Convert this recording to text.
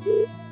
Música